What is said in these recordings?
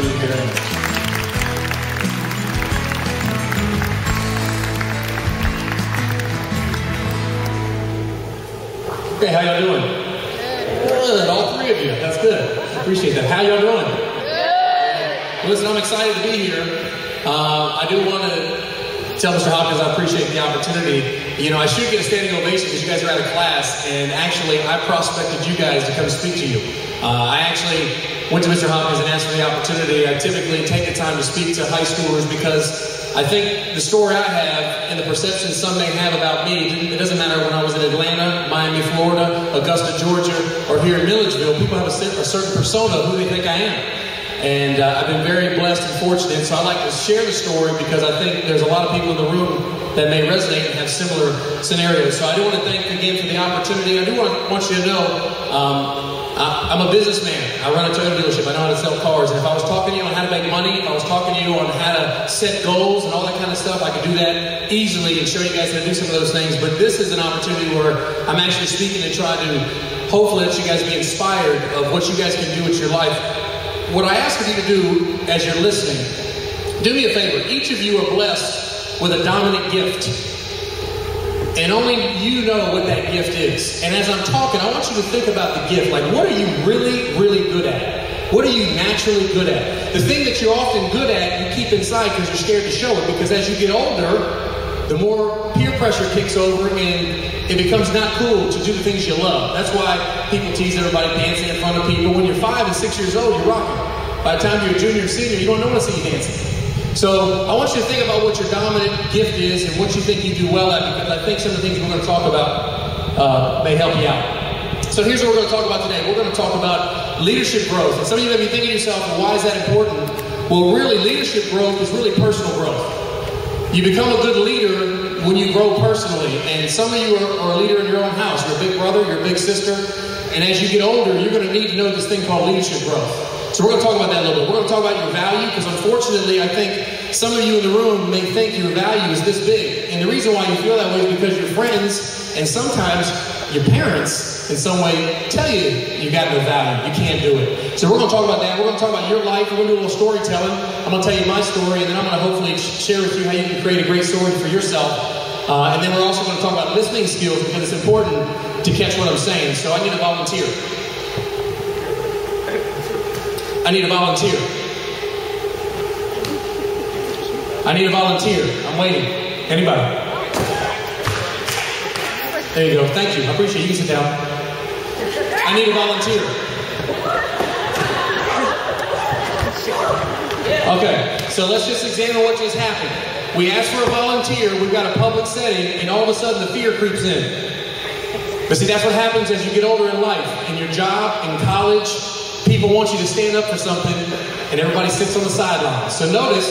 Hey, how y'all doing? Good. All three of you. That's good. Appreciate that. How y'all doing? Good. Listen, I'm excited to be here. Uh, I do want to tell Mr. Hopkins I appreciate the opportunity. You know, I should get a standing ovation because you guys are out of class, and actually, I prospected you guys to come speak to you. Uh, I actually went to Mr. Hopkins and asked for the opportunity. I typically take the time to speak to high schoolers because I think the story I have and the perception some may have about me, it doesn't matter when I was in Atlanta, Miami, Florida, Augusta, Georgia, or here in Milledgeville, people have a, a certain persona of who they think I am. And uh, I've been very blessed and fortunate, so I like to share the story because I think there's a lot of people in the room that may resonate and have similar scenarios. So I do want to thank again for the opportunity. I do want, want you to know um, I, am a businessman. I run a Toyota dealership. I know how to sell cars. And if I was talking to you on how to make money, if I was talking to you on how to set goals and all that kind of stuff, I could do that easily and show you guys how to do some of those things. But this is an opportunity where I'm actually speaking to try to hopefully let you guys be inspired of what you guys can do with your life. What I ask of you to do as you're listening, do me a favor. Each of you are blessed with a dominant gift. And only you know what that gift is. And as I'm talking, I want you to think about the gift. Like, what are you really, really good at? What are you naturally good at? The thing that you're often good at, you keep inside because you're scared to show it. Because as you get older, the more peer pressure kicks over and it becomes not cool to do the things you love. That's why people tease everybody dancing in front of people. When you're five and six years old, you're rocking. By the time you're a junior or senior, you don't know to see you dancing. So I want you to think about what your dominant gift is and what you think you do well at because I think some of the things we're going to talk about uh, may help you out. So here's what we're going to talk about today. We're going to talk about leadership growth. And some of you may be thinking to yourself, why is that important? Well, really, leadership growth is really personal growth. You become a good leader when you grow personally. And some of you are, are a leader in your own house. You're a big brother, you're a big sister. And as you get older, you're going to need to know this thing called leadership growth. So we're going to talk about that a little bit. We're going to talk about your value because unfortunately, I think some of you in the room may think your value is this big. And the reason why you feel that way is because your friends and sometimes your parents in some way tell you you got no value, you can't do it. So we're going to talk about that. We're going to talk about your life. We're going to do a little storytelling. I'm going to tell you my story, and then I'm going to hopefully share with you how you can create a great story for yourself. Uh, and then we're also going to talk about listening skills because it's important to catch what I'm saying. So I need a volunteer. I need a volunteer. I need a volunteer. I'm waiting. Anybody? There you go. Thank you. I appreciate it. You can sit down. I need a volunteer. Okay, so let's just examine what just happened. We asked for a volunteer, we've got a public setting, and all of a sudden the fear creeps in. But see, that's what happens as you get older in life, in your job, in college, people want you to stand up for something, and everybody sits on the sidelines. So notice,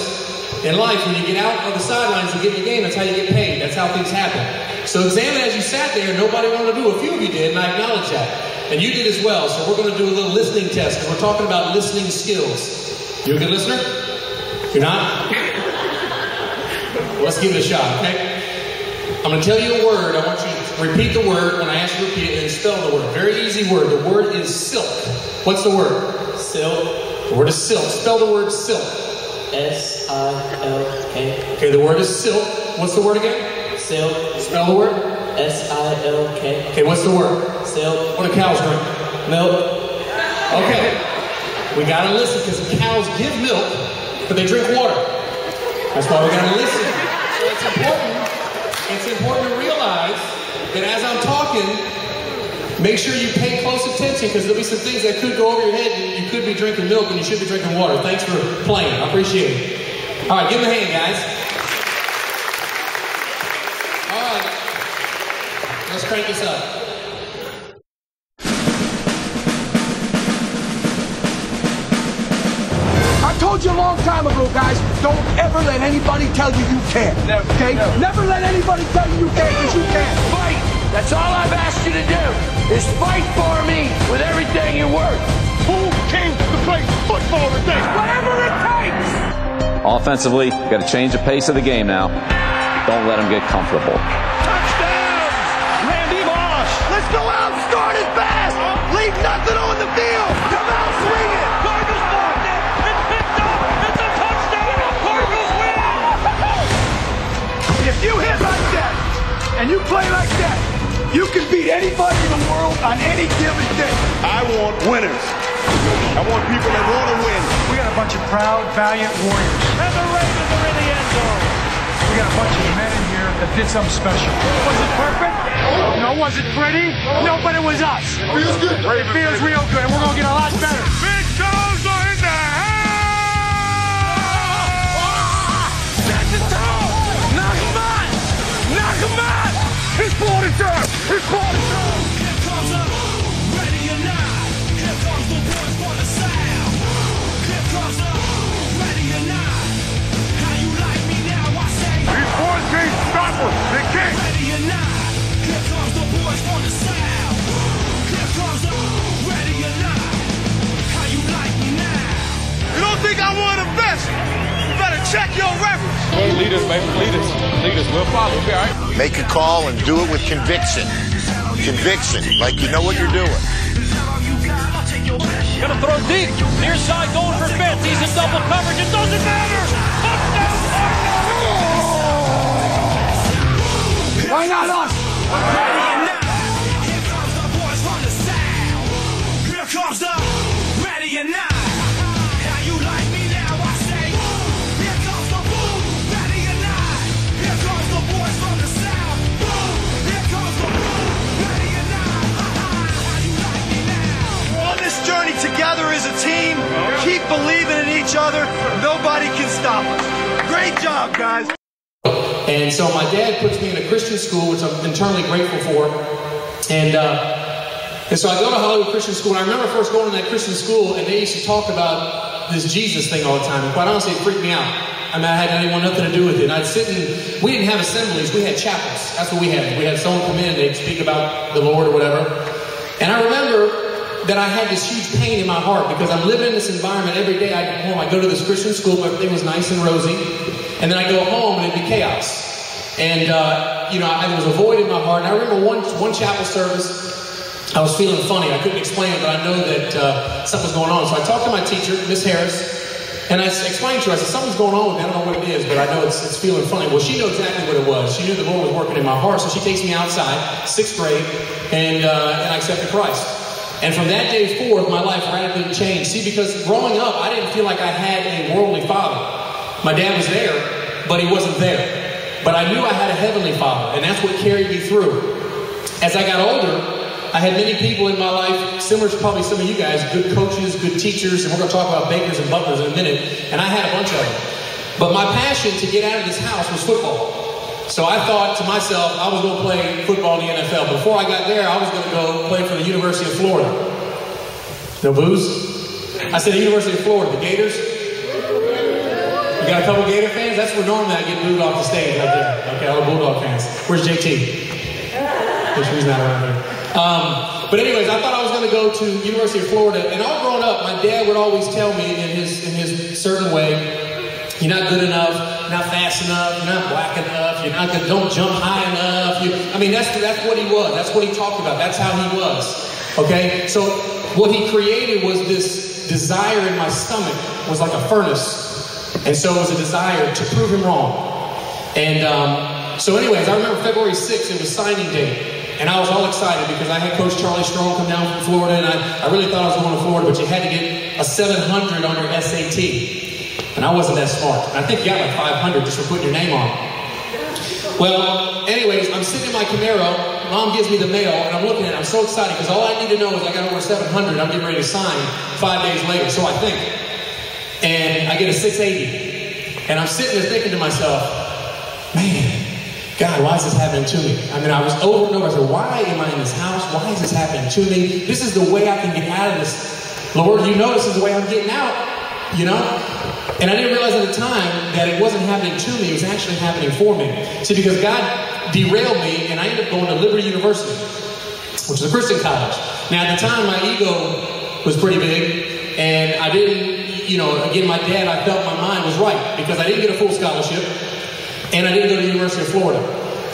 in life, when you get out of the sidelines and get in the game, that's how you get paid. That's how things happen. So examine as you sat there, nobody wanted to do. A few of you did, and I acknowledge that. And you did as well. So we're going to do a little listening test, we're talking about listening skills. You a good listener? You're not? well, let's give it a shot, okay? I'm going to tell you a word. I want you to repeat the word when I ask you to repeat it and spell the word. Very easy word. The word is silk. What's the word? Silk. The word is silk. Spell the word silk. S I L K. Okay, the word is silk. What's the word again? Silk. Spell the word. S I L K. Okay, what's the word? Silk. What do cows drink? Milk. Okay. We gotta listen because cows give milk, but they drink water. That's why we gotta listen. So it's important. It's important to realize that as I'm talking, make sure you pay close attention because there'll be some things that could go over your head and you could be drinking milk and you should be drinking water. Thanks for playing. I appreciate it. All right, give them a hand, guys. All right. Let's crank this up. I told you a long time ago, guys, don't ever let anybody tell you you can't. Never, okay? never. Never let anybody tell you you can't because you can't. Fight! That's all I've asked you to do, is fight for me with everything you're worth. Who came to play football today? Whatever it takes. Offensively, you got to change the pace of the game now. Don't let them get comfortable. Let's go out and start it fast. Leave nothing on the field. Come out swinging. Cardinals blocked it. It's picked up. It's a touchdown. Cardinals win. If you hit like that and you play like that, you can beat anybody in the world on any given day. I want winners. I want people that want to win. We got a bunch of proud, valiant warriors. And the Ravens are in the end zone. We got a bunch of men in here that did something special. Was it perfect? No. Was it pretty? No, but it was us. It feels good. It feels real good, and we're going to get a lot better. Lead us, baby. Lead us. Lead us. We'll follow. Okay, all right? Make a call and do it with conviction. Conviction, like you know what you're doing. Gonna throw deep. Near side going for Fitz. He's in double coverage. It doesn't matter. Touchdown, Why not us? So my dad puts me in a Christian school, which I'm internally grateful for. And uh, and so I go to Hollywood Christian School, and I remember first going to that Christian school, and they used to talk about this Jesus thing all the time. And quite honestly, it freaked me out. I mean, I had didn't want nothing to do with it. And I'd sit in, we didn't have assemblies, we had chapels. That's what we had. We had someone come in, they'd speak about the Lord or whatever. And I remember that I had this huge pain in my heart because I'm living in this environment every day. I go home, I go to this Christian school, everything was nice and rosy. And then I go home and it'd be chaos. And, uh, you know, I, was a void in my heart. And I remember one, one chapel service, I was feeling funny. I couldn't explain it, but I know that uh, something was going on. So I talked to my teacher, Miss Harris, and I explained to her, I said, something's going on with me. I don't know what it is, but I know it's, it's feeling funny. Well, she knew exactly what it was. She knew the Lord was working in my heart. So she takes me outside, sixth grade, and, uh, and I accepted Christ. And from that day forth, my life radically changed. See, because growing up, I didn't feel like I had a worldly father. My dad was there, but he wasn't there. But I knew I had a heavenly father, and that's what carried me through. As I got older, I had many people in my life, similar to probably some of you guys, good coaches, good teachers, and we're going to talk about bakers and butlers in a minute, and I had a bunch of them. But my passion to get out of this house was football. So I thought to myself, I was going to play football in the NFL. Before I got there, I was going to go play for the University of Florida. No booze? I said the University of Florida, the Gators. Got a couple Gator fans? That's where normally I get booed off the stage right there. Okay, all the Bulldog fans. Where's JT? Which he's not around here. Um, but anyways, I thought I was going to go to University of Florida, and all growing up, my dad would always tell me in his in his certain way, "You're not good enough, you're not fast enough, you're not black enough, you're not good, don't jump high enough." You, I mean, that's that's what he was. That's what he talked about. That's how he was. Okay, so what he created was this desire in my stomach was like a furnace, and so it was a desire to prove him wrong. And um, so, anyways, I remember February 6th, it was signing day. And I was all excited because I had Coach Charlie Strong come down from Florida, and I, I really thought I was going to Florida, but you had to get a 700 on your SAT. And I wasn't that smart. And I think you got like 500 just for putting your name on. Well, anyways, I'm sitting in my Camaro. Mom gives me the mail, and I'm looking at it. I'm so excited because all I need to know is I got over 700. I'm getting ready to sign five days later, so I think. And I get a 680. And I'm sitting there thinking to myself, man, God, why is this happening to me? I mean, I was over and over. I said, why am I in this house? Why is this happening to me? This is the way I can get out of this. Lord, you know this is the way I'm getting out, you know? And I didn't realize at the time that it wasn't happening to me, it was actually happening for me. See, because God derailed me, and I ended up going to Liberty University, which is a Christian college. Now, at the time, my ego was pretty big, and I didn't, you know, again, my dad, I felt my mind was right because I didn't get a full scholarship. And I didn't go to the University of Florida.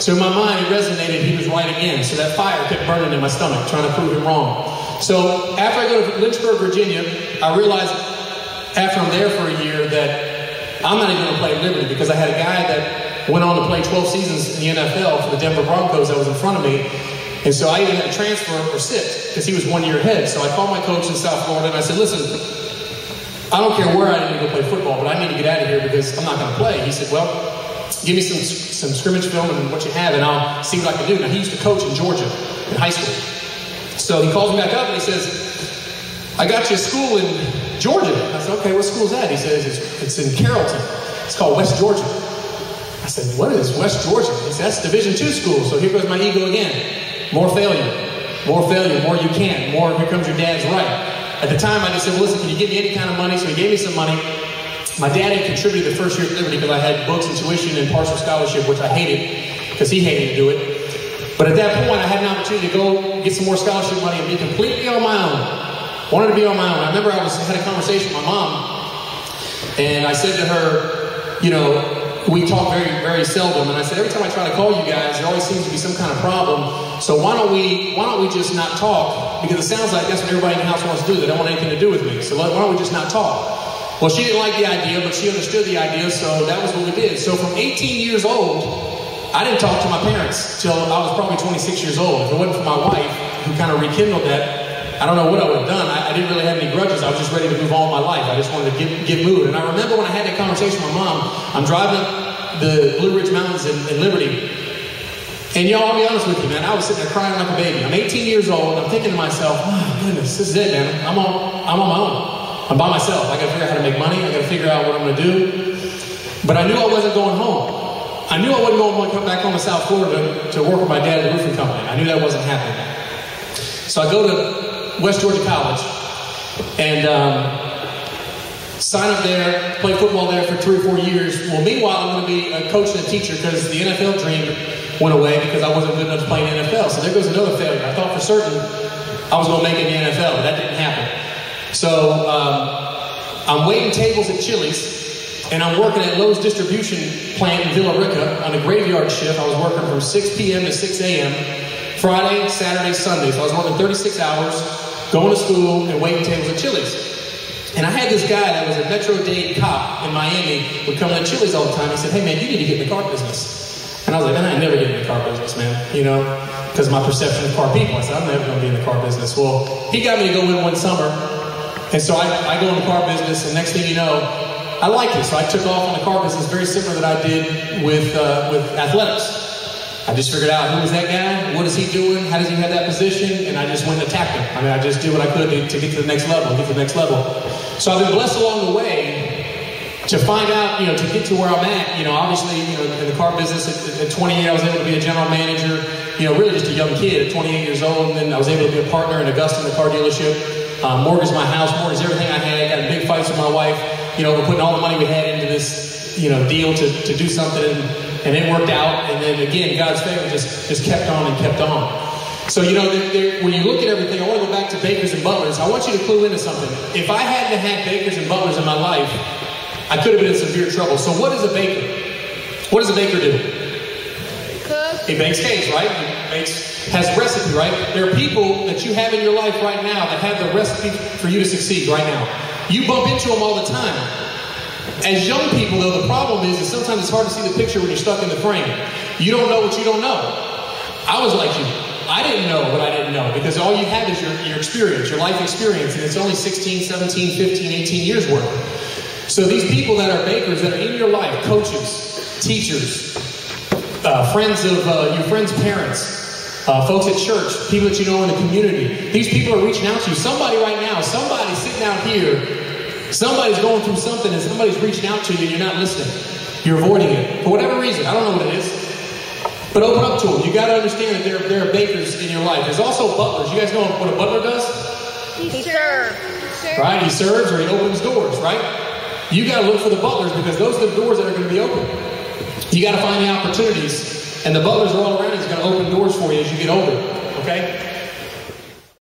So my mind, resonated, he was right again. So that fire kept burning in my stomach, trying to prove him wrong. So after I go to Lynchburg, Virginia, I realized after I'm there for a year that I'm not even going to play Liberty because I had a guy that went on to play 12 seasons in the NFL for the Denver Broncos that was in front of me. And so I either had to transfer or sit because he was one year ahead. So I called my coach in South Florida and I said, listen, I don't care where I need to go play football, but I need to get out of here because I'm not going to play. He said, well, give me some, some scrimmage film and what you have and I'll see what I can do. Now he used to coach in Georgia in high school. So he calls me back up and he says, I got you a school in Georgia. I said, okay, what school's that? He says, it's, it's in Carrollton. It's called West Georgia. I said, what is West Georgia? He said, that's Division two school. So here goes my ego again. More failure. More failure. More you can. More here comes your dad's right. At the time, I just said, well, listen, can you give me any kind of money? So he gave me some money. My dad had contributed the first year at Liberty because I had books and tuition and partial scholarship, which I hated because he hated to do it. But at that point, I had an opportunity to go get some more scholarship money and be completely on my own. Wanted to be on my own. I remember I was had a conversation with my mom, and I said to her, you know, we talk very, very seldom, and I said every time I try to call you guys, there always seems to be some kind of problem. So why don't we, why don't we just not talk? Because it sounds like that's what everybody in the house wants to do. They don't want anything to do with me. So why don't we just not talk? Well, she didn't like the idea, but she understood the idea, so that was what we did. So from 18 years old, I didn't talk to my parents till I was probably 26 years old. If it wasn't for my wife, who kind of rekindled that, I don't know what I would have done. I, I, didn't really have any grudges. I was just ready to move on my life. I just wanted to get, get moved. And I remember when I had that conversation with my mom, I'm driving the Blue Ridge Mountains in, in Liberty. And y'all, I'll be honest with you, man. I was sitting there crying like a baby. I'm 18 years old, and I'm thinking to myself, oh, goodness, this is it, man. I'm on, I'm on my own. I'm by myself. I got to figure out how to make money. I got to figure out what I'm to do. But I knew I wasn't going home. I knew I wasn't going to come back home to South Florida to, to work with my dad at the roofing company. I knew that wasn't happening. So I go to West Georgia College and um, sign up there, play football there for three or four years. Well, meanwhile, I'm going to be a coach and a teacher because the NFL dream went away because I wasn't good enough to play in the NFL. So there goes another failure. I thought for certain I was going to make it in the NFL, but that didn't happen. So um, I'm waiting tables at Chili's, and I'm working at Lowe's distribution plant in Villa Rica on a graveyard shift. I was working from 6 p.m. to 6 a.m. Friday, Saturday, Sunday. So I was working 36 hours, going to school, and waiting tables at Chili's. And I had this guy that was a Metro Dade cop in Miami, would come to Chili's all the time. He said, hey man, you need to get in the car business. And I was like, man, I never get in the car business, man. You know, because my perception of car people. I said, I'm never going to be in the car business. Well, he got me to go in one summer. And so I, I go in the car business, and next thing you know, I liked it. So I took off on the car business very similar that I did with, uh, with athletics. I just figured out who was that guy, what is he doing, how does he have that position, and I just went and attacked him. I mean, I just did what I could to, to get to the next level, get to the next level. So I've been blessed along the way to find out, you know, to get to where I'm at. You know, obviously, you know, in the car business at, at 28, I was able to be a general manager. You know, really just a young kid at 28 years old, and then I was able to be a partner in Augusta in the car dealership. Um, mortgage my house, mortgage everything I had. Got big fights with my wife. You know, we're putting all the money we had into this, you know, deal to, to do something. And, and it worked out. And then again, God's favor just just kept on and kept on. So you know, they're, they're, when you look at everything, I want to go back to bakers and butlers. I want you to clue into something. If I hadn't had bakers and butlers in my life, I could have been in severe trouble. So what is a baker? What does a baker do? Cook. He bakes cakes, right? He makes has recipe, right? There are people that you have in your life right now that have the recipe for you to succeed right now. You bump into them all the time. As young people, though, the problem is that sometimes it's hard to see the picture when you're stuck in the frame. You don't know what you don't know. I was like you. I didn't know what I didn't know because all you have is your, your experience, your life experience, and it's only 16, 17, 15, 18 years worth. So these people that are bakers that are in your life, coaches, teachers, uh, friends of uh, your friends' parents, uh, folks at church, people that you know in the community, these people are reaching out to you. Somebody right now, somebody sitting out here Somebody's going through something and somebody's reaching out to you and you're not listening. You're avoiding it for whatever reason. I don't know what it is. But open up to them. You got to understand that there, there are bakers in your life. There's also butlers. You guys know what a butler does? He serves. Right? He serves or he opens doors, right? You got to look for the butlers because those are the doors that are going to be open. You got to find the opportunities. And the butlers are all around you. He's going to open doors for you as you get older. Okay?